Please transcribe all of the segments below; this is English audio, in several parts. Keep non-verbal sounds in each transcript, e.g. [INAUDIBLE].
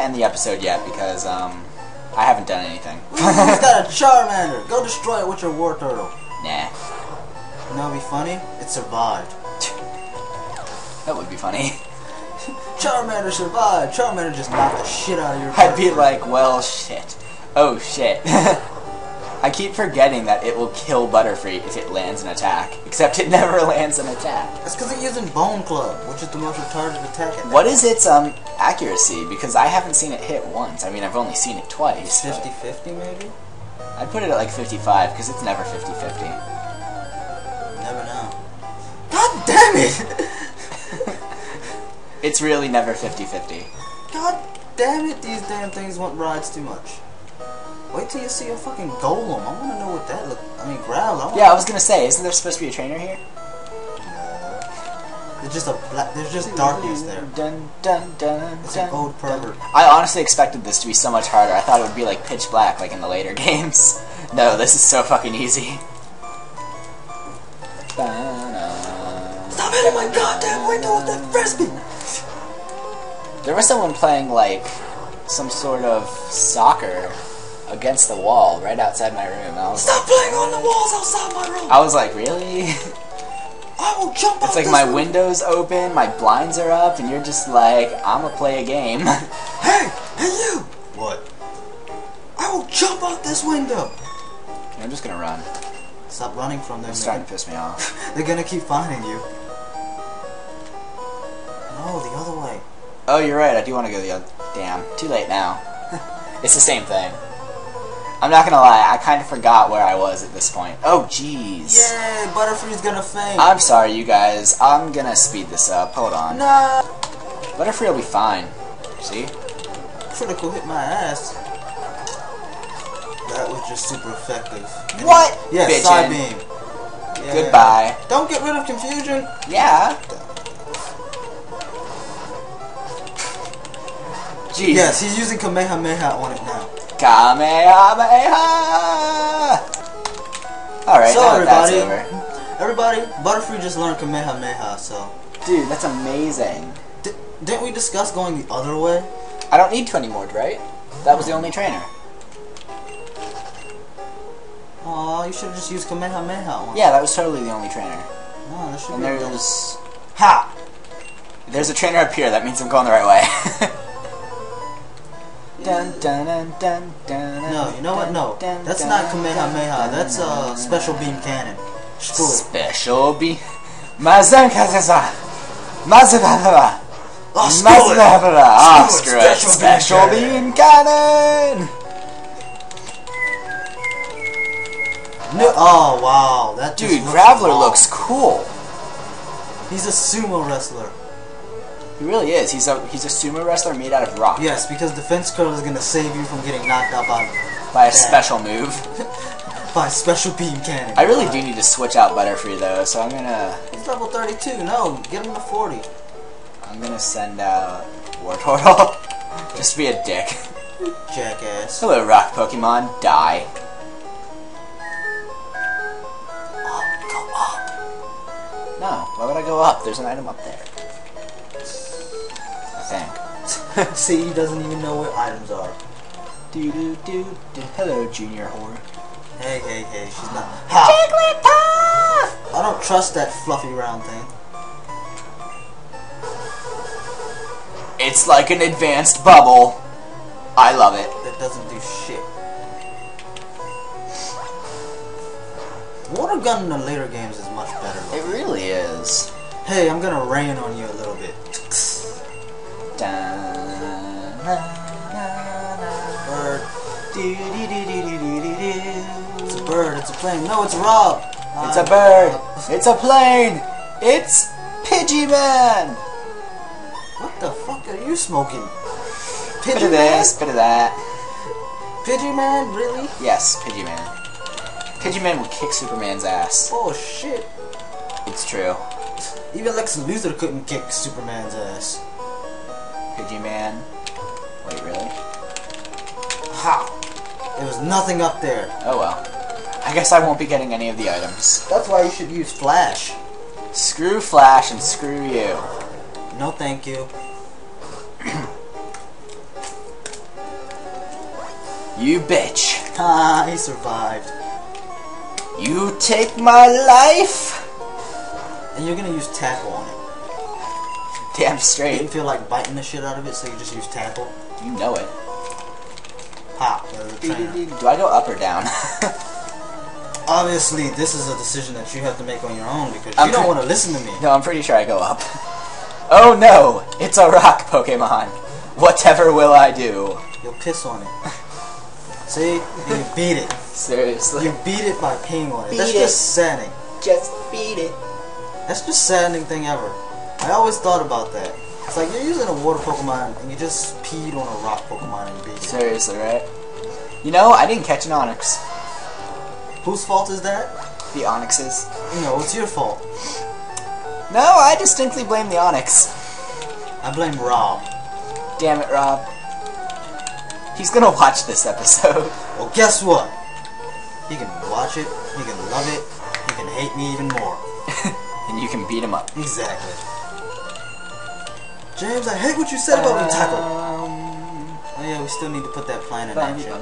end the episode yet because um, I haven't done anything. He's got a [LAUGHS] Charmander. Go destroy it with your War Turtle. nah, You know what'd be funny? It survived. that would be funny. [LAUGHS] Charmander survived. Charmander just knocked the shit out of your. I'd be like, well, shit. Oh shit. [LAUGHS] I keep forgetting that it will kill Butterfree if it lands an attack. Except it [LAUGHS] never lands an attack. That's because it's using Bone Club, which is the most retarded attack. At What is its um accuracy? Because I haven't seen it hit once. I mean, I've only seen it twice. but 50-50 maybe? I'd put it at like 55 because it's never 50-50. Never know. God damn it! [LAUGHS] It's really never 50-50. God damn it! These damn things want rides too much. Wait till you see a fucking golem. I want to know what that look. I mean, growl. I Yeah, I was gonna say, isn't there supposed to be a trainer here? There's just a black. There's just darkness there. Dun, dun, dun, It's dun, an old pervert. I honestly expected this to be so much harder. I thought it would be like pitch black, like in the later [LAUGHS] games. No, this is so fucking easy. Stop hitting my goddamn window with that frisbee! There was someone playing like some sort of soccer against the wall right outside my room. I was, Stop playing on the walls outside my room! I was like, really? [LAUGHS] I will jump It's out like this my window. window's open, my blinds are up, and you're just like, I'ma play a game. [LAUGHS] Hey, hey you! What? I will jump out this window. I'm just gonna run. Stop running from them. It's They're starting to piss me off. gonna, [LAUGHS] they're gonna keep finding you. No, the other way. Oh, you're right. I do want to go the other. Damn. Too late now. it's the same thing. I'm not gonna lie. I kind of forgot where I was at this point. Oh, jeez. Yay! Butterfree's gonna faint. I'm sorry, you guys. I'm gonna speed this up. Hold on. no. Butterfree will be fine. See? Critical hit my ass. That was just super effective. What? Yes, Bitchin'. Psybeam. Yeah. Goodbye. Don't get rid of confusion. Yeah. Jeez. Yes, he's using Kamehameha on it now. Kamehameha! Alright, So, everybody-. Everybody, Butterfree just learned Kamehameha, so. Dude, that's amazing. D- didn't we discuss going the other way? I don't need to anymore, right? That was the only trainer. Aw, you should have just used Kamehameha. Yeah, that was totally the only trainer. No, that should And be there's... Ha! There's a trainer up here, that means I'm going the right way. [LAUGHS] dun, dun, dun, dun, dun, No, you know what? No. That's not Kamehameha. That's a dun, special beam cannon. Screw it. Special B. Mazenkazasa. Mazababa. Oh, screw it! Mazababa. Ah, Screw it. Special beam beam cannon. No, oh, wow. That Dude, looks Graveler looks cool. He's a sumo wrestler. He really is. He's a he's a sumo wrestler made out of rock Yes, because Defense Curl is gonna save you from getting knocked out by by a special move. [LAUGHS] by special beam cannon. I really do need to switch out Butterfree though, so I'm gonna He's level 32. No, get him to 40. I'm gonna send out Wartortle [LAUGHS] just be a dick. Jackass. Hello, rock Pokemon. Die. Oh, go up. No, why would I go up? There's an item up there. Think. [LAUGHS] See, he doesn't even know what items are. Do do do do. Hello, Junior Whore. Hey, hey, hey, she's not. Ha! Jigglypuff! I don't trust that fluffy round thing. It's like an advanced bubble. I love it. That doesn't do shit. Water gun in the later games is much better. It really is. Hey, I'm gonna rain on you a little bit. Bird. It's a bird. It's a plane. No, it's Rob. It's a bird. It's a plane. It's Pidgeyman. What the fuck are you smoking? Bit Pidgey of this, bit of that. Man? Pidgey Man? Really? Yes, Pidgeyman. Pidgeyman will kick Superman's ass. Oh shit. It's true. Even Lex Luthor couldn't kick Superman's ass. Pidgeyman. Wait, really? Ha! There was nothing up there. Oh well. I guess I won't be getting any of the items. That's why you should use Flash. Screw Flash and screw you. No thank you. [CLEARS THROAT] You bitch. Ah, he survived. You take my life? And you're gonna use tackle on it. Damn You straight. didn't feel like biting the shit out of it, so you just use tackle. You know it. Pop, there's a trainer. Do I go up or down? [LAUGHS] Obviously, this is a decision that you have to make on your own because I'm you don't want to listen to me. no, I'm pretty sure I go up. [LAUGHS] Oh no! It's a rock Pokemon. Whatever will I do? You'll piss on it. [LAUGHS] See? You beat it. Seriously. You beat it by peeing on it. Beat That's it. just saddening. just beat it. That's the saddening thing ever. I always thought about that. It's like you're using a water Pokemon and you just peed on a rock Pokemon and beat it. Seriously, right? You know, I didn't catch an Onix. Whose fault is that? The Onixes. No, it's your fault. No, I distinctly blame the Onix. I blame Rob. Damn it, Rob. He's gonna [LAUGHS] watch this episode. Well, guess what? He can watch it, he can love it, he can hate me even more. [LAUGHS] and you can beat him up. Exactly. James, I hate what you said about me, tackle. Um, Oh yeah, we still need to put that plan in action.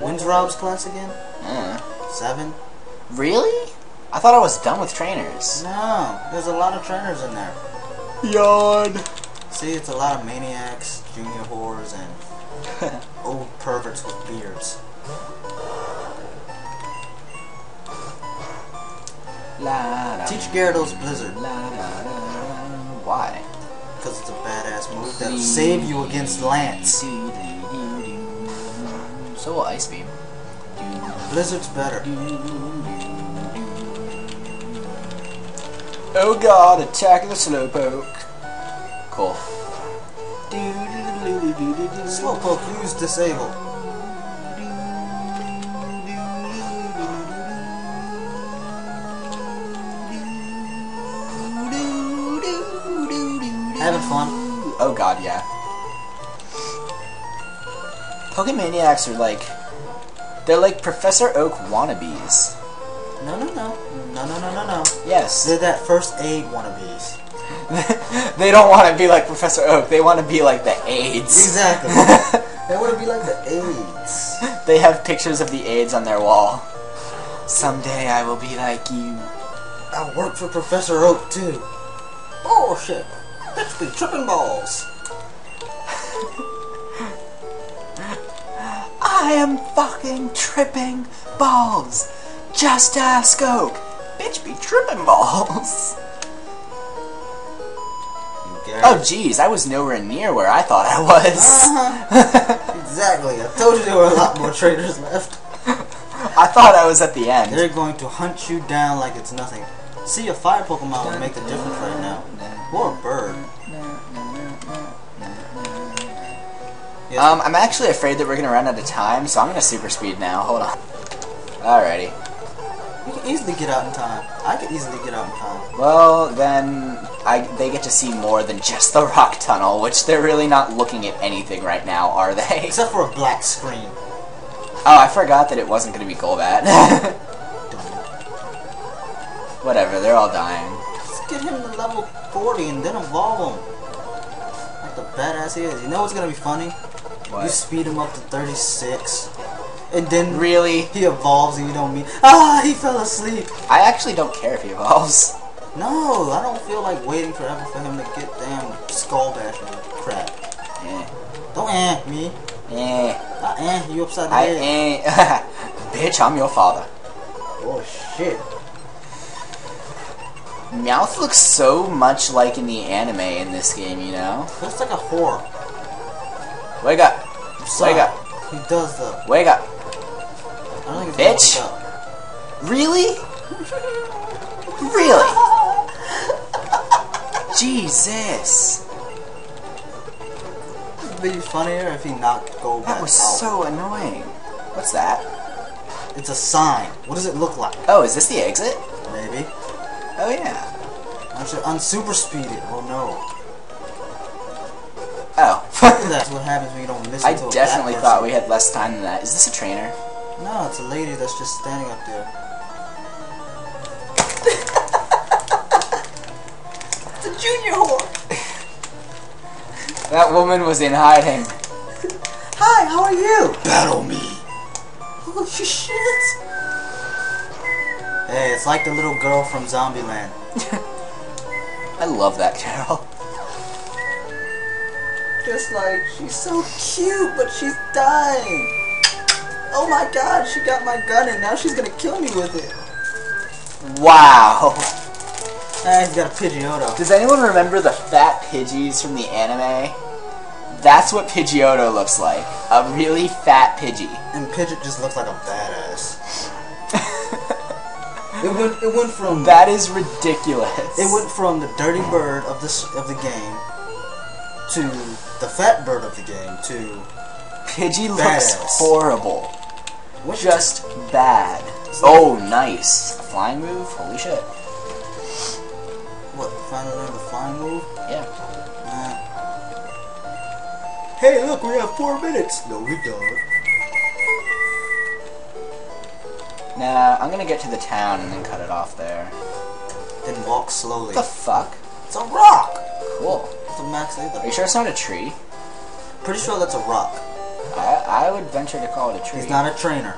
When's Rob's class again? Uh, Seven? really? I thought I was done with trainers. No, there's a lot of trainers in there. Yawn. See, it's a lot of maniacs, junior whores, and [LAUGHS] old perverts with beards. Teach Gyarados Blizzard, Why? because it's a badass move that'll save you against Lance. So will Ice Beam. Blizzard's better. Oh god, attack the Slowpoke. Cool. Slowpoke, use disable. Having fun. Oh god, yeah. Pokemaniacs are like... They're like Professor Oak wannabes. No, no, no. No, no, no, no, no. Yes. They're that first aid wannabes. [LAUGHS] they don't want to be like Professor Oak, they want to be like the AIDS. Exactly. [LAUGHS] they want to be like the AIDS. they have pictures of the AIDS on their wall. Someday I will be like you. I'll work for Professor Oak too. Bullshit. Bitch be tripping balls. I am fucking tripping balls. Just ask Oak. Bitch be tripping balls. Oh jeez, I was nowhere near where I thought I was. Uh-huh. exactly. I told you there were a lot more traders left. [LAUGHS] I thought I was at the end. They're going to hunt you down like it's nothing. See, a fire Pokemon would make the difference right now. Or a bird. Yes. Um, I'm actually afraid that we're gonna run out of time, so I'm gonna super speed now. Hold on. Alrighty. you can easily get out in time. I can easily get out in time. Well, then I they get to see more than just the rock tunnel, which they're really not looking at anything right now, are they? [LAUGHS] Except for a black screen. Oh, I forgot that it wasn't gonna be Golbat. [LAUGHS] Whatever, they're all dying. Get him to level 40 and then evolve him. Like the badass he is. You know what's gonna be funny? You speed him up to 36. And then Really? he evolves and you don't mean, ah, he fell asleep. I actually don't care if he evolves. [LAUGHS] No, I don't feel like waiting forever for him to get damn skull bashing crap. Eh. Don't eh me. Eh. Ah, eh, you upside the I head. eh. [LAUGHS] Bitch, I'm your father. Oh shit. Meowth looks so much like in the anime in this game, you know? Looks like a whore. Wake up. Wake up. He does though. Wake up. I don't think Bitch. up. Really? Really? Jesus. It'd be funnier if he knocked Golbat That was out. so annoying. What's that? It's a sign. What does it look like? Oh, is this the exit? Maybe. Oh, yeah. I should unsuper speed it. Oh no. Oh. [LAUGHS] That's what happens when you don't listen I to a definitely black thought we had less time than that. Is this a trainer? No, it's a lady that's just standing up there. [LAUGHS] it's a junior whore. [LAUGHS] That woman was in hiding. Hi, how are you? Battle me. Oh shit. Hey, it's like the little girl from Zombieland. [LAUGHS] I love that Carol. Just like, she's so cute, but she's dying. Oh my god, she got my gun and now she's gonna kill me with it. Wow. [LAUGHS] He's got a Pidgeotto. Does anyone remember the fat Pidgeys from the anime? That's what Pidgeotto looks like. A really fat Pidgey. And Pidgeot just looks like a badass. It went, it went from that is ridiculous. It went from the dirty bird of the of the game to the fat bird of the game to Pidgey looks Badass. horrible. what Just bad. Oh, nice. Flying move? Holy shit. what? Finally learned the flying move. Yeah. Uh, hey, look, we have four minutes. No, we don't. Nah, I'm gonna get to the town and then cut it off there. Then walk slowly. What the fuck? It's a rock. Cool. It's a max Are either. you sure it's not a tree? Pretty sure that's a rock. I, I would venture to call it a tree. He's not a trainer.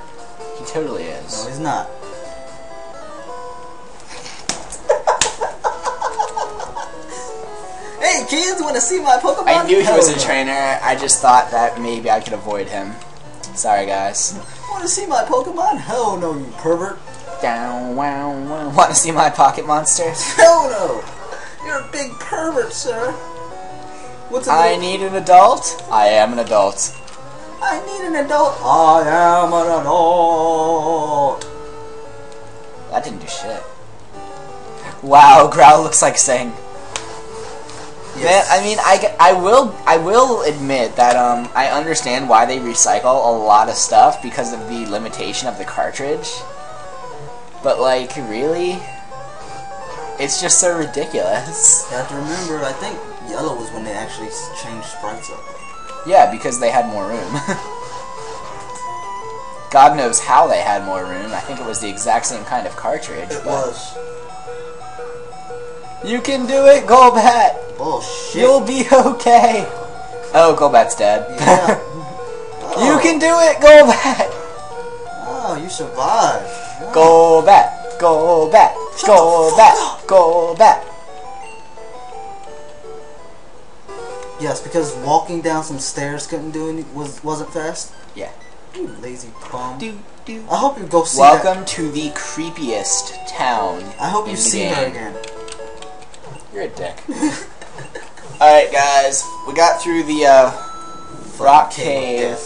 He totally is. No, he's not. [LAUGHS] hey, kids, want to see my Pokemon? I knew he was a trainer. I just thought that maybe I could avoid him. Sorry, guys. Want to see my Pokemon? Hell no, you pervert. Down, wow, wow. Want to see my pocket monster? [LAUGHS] Hell no. You're a big pervert, sir. What's a I need an adult. I am an adult. I need an adult. I am an adult. That didn't do shit. Wow, Growl looks like saying. Man, I mean, I, I will I will admit that um I understand why they recycle a lot of stuff because of the limitation of the cartridge. But like, really, it's just so ridiculous. You have to remember, I think yellow was when they actually changed sprites up. Yeah, because they had more room. [LAUGHS] God knows how they had more room. I think it was the exact same kind of cartridge. It but was. You can do it, Golbat. Bullshit. You'll be okay. Oh, Golbat's dead. Yeah. [LAUGHS] you can do it, Golbat. Oh, you survived. Go back, go back, Shut go the back, go back. Yes, because walking down some stairs couldn't do any was wasn't fast. Yeah. You lazy bum. Do, do. I hope you go see that. Welcome to the creepiest town. I hope you see her again. You're a dick. [LAUGHS] Alright, guys. We got through the uh, rock cave.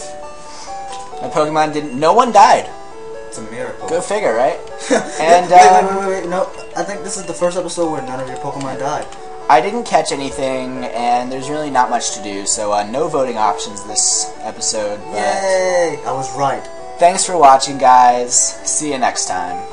My Pokemon didn't. No one died. It's a miracle. Go figure, right? [LAUGHS] And, wait, uh, wait, wait, wait, wait, no. I think this is the first episode where none of your Pokemon died. I didn't catch anything, and there's really not much to do, so uh, no voting options this episode. But Yay! I was right. thanks for watching, guys. See you next time.